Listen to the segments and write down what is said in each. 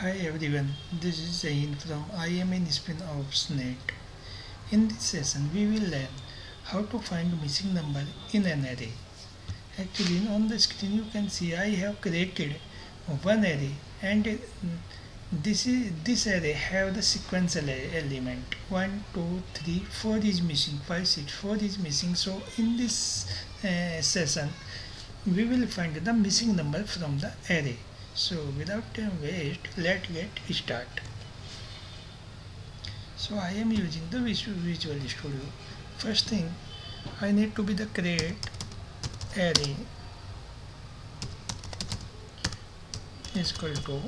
Hi everyone, this is Zain from IMN Spinoffs Net. In this session, we will learn how to find missing number in an array. Actually, on the screen you can see I have created one array and this is this array have the sequential element 1 2 3 4 is missing 5 6 4 is missing so in this uh, session we will find the missing number from the array so without time waste let's get start. So I am using the Visual Studio. First thing I need to be the create array is equal to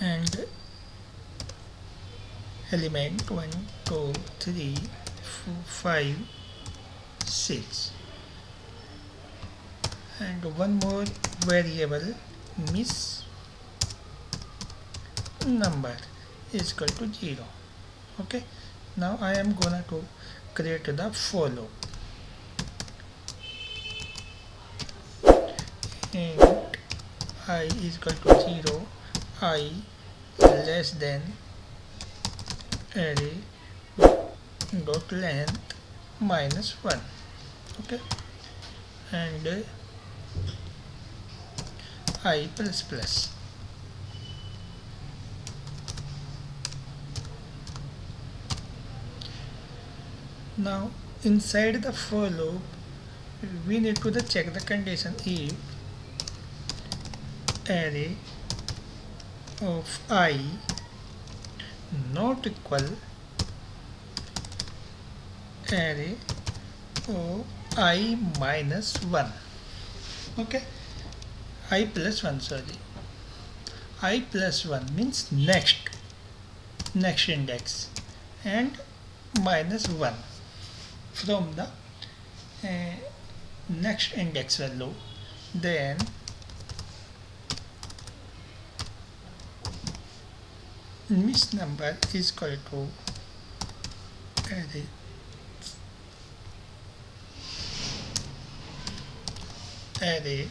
and element 1 2 3 4, 5 6 and one more variable miss number is equal to 0 okay? Now I am gonna to create the for loop and i is equal to 0 i less than array dot length minus 1 okay? And uh, i plus plus now inside the for loop we need to the check the condition if array of i not equal array of i minus 1 okay i plus 1 sorry. I plus 1 means next next index and minus 1 from the uh, next index value. Then miss number is equal to array array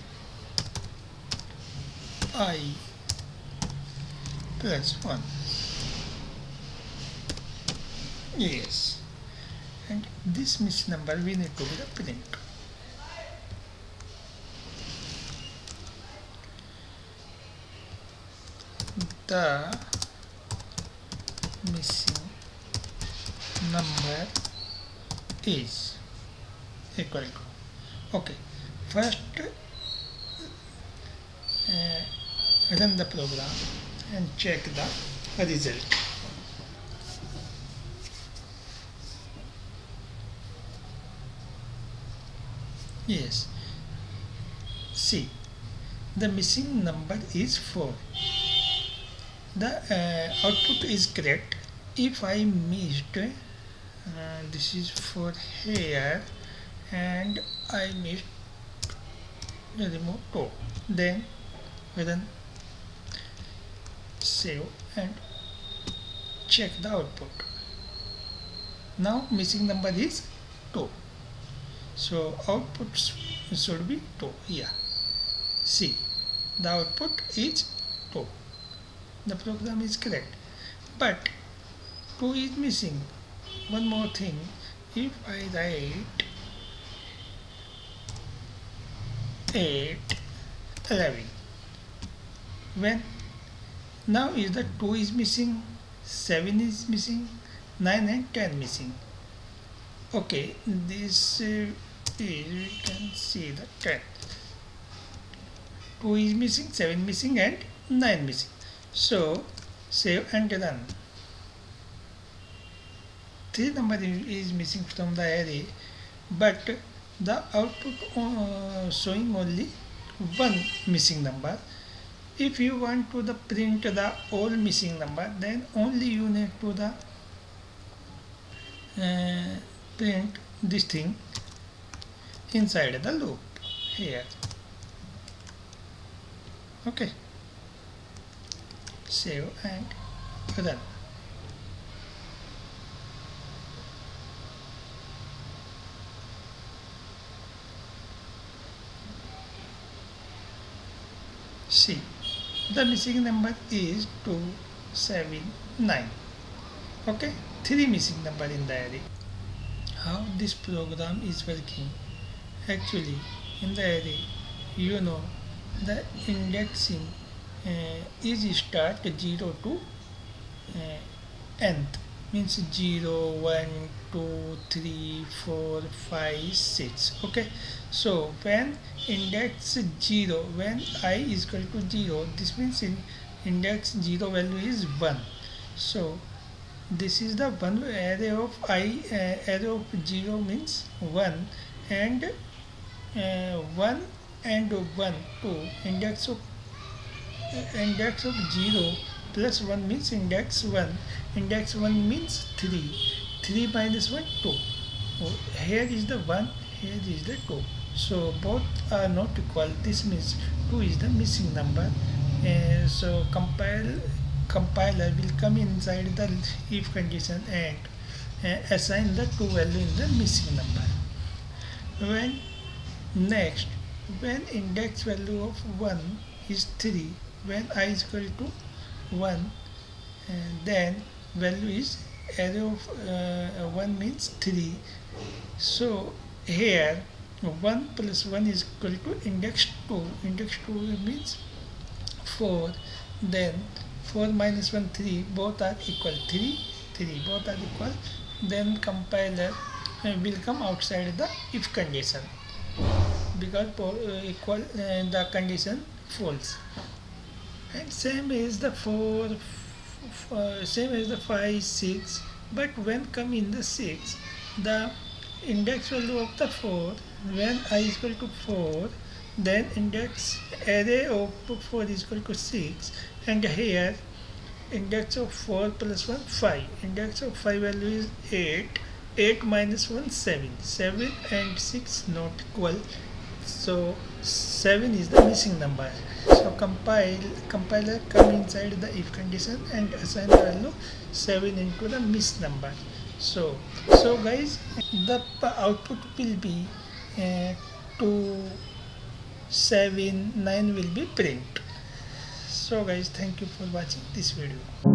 i plus 1 yes. And this miss number we need to print the missing number is. Equal to okay first uh, run the program. And check the result. Yes. See the missing number is 4 the uh, output is correct. If I missed uh, this is for here and I missed remove 2 then then save and check the output. Now missing number is 2 so output should be 2 here. See the output is 2 the program is correct. But 2 is missing. One more thing. If I write 8 11 when now is the 2 is missing 7 is missing 9 and 10 missing okay this uh, we can see the 10 2 is missing 7 missing and 9 missing so save and run. Three number is missing from the array, but the output uh, showing only one missing number. If you want to the print the all missing number, then only you need to the uh, print this thing inside the loop here. Okay save and run. See, the missing number is 279 okay? Three missing number in the array. How this program is working? Actually in the array you know the indexing uh, is start 0 to uh, nth means 0 1 2 3 4 5 6 okay. So when index 0 when i is equal to 0 this means in index 0 value is 1 so this is the one array of i uh, array of 0 means 1 and uh, 1 and 1 2 index of uh, index of 0 plus 1 means index 1 index 1 means 3 3 minus 1 2 oh, here is the 1 here is the 2 so both are not equal. This means 2 is the missing number. Uh, so compile compiler will come inside the if condition and uh, assign the 2 value in the missing number. When next when index value of 1 is 3 when i is equal to 1 and then value is array of uh, 1 means 3 so here 1 plus 1 is equal to index 2 index 2 means 4 then 4 minus 1 3 both are equal 3 3 both are equal. Then compiler uh, will come outside the if condition. Because uh, equal uh, the condition false and same is the 4 uh, same as the 5 6 but when come in the 6 the index value of the 4 when i is equal to 4 then index array of 4 is equal to 6 and here index of 4 plus 1 5 index of 5 value is 8 8 minus 1 7 7 and 6 not equal. So 7 is the missing number so compile compiler come inside the if condition and assign the value 7 into the miss number. So so guys the output will be uh, 2 7 9 will be print. So guys thank you for watching this video